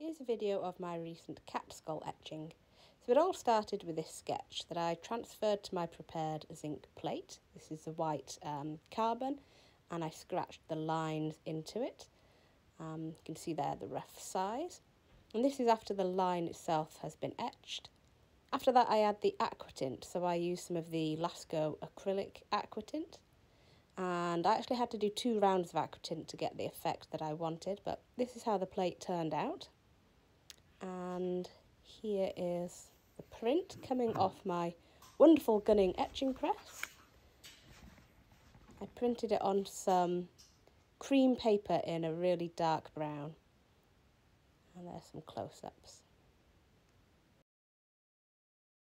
Here's a video of my recent cat skull etching. So it all started with this sketch that I transferred to my prepared zinc plate. This is a white um, carbon and I scratched the lines into it. Um, you can see there the rough size. And this is after the line itself has been etched. After that I add the aquatint, so I use some of the Lascaux acrylic aquatint. And I actually had to do two rounds of aquatint to get the effect that I wanted, but this is how the plate turned out and here is the print coming off my wonderful gunning etching press. I printed it on some cream paper in a really dark brown and there's some close-ups.